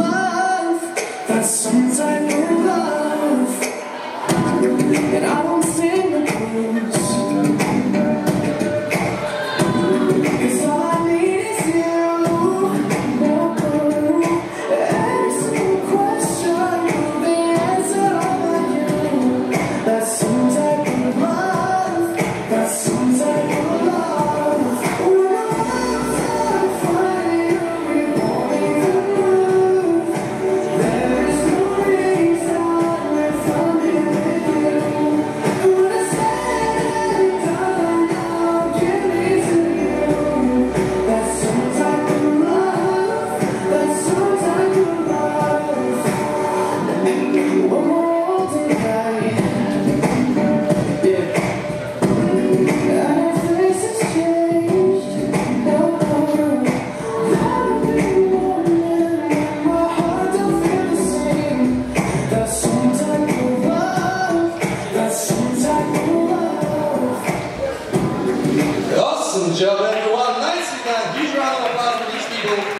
life. That seems I love. And I Eagle.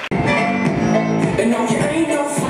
And no, you ain't no fool.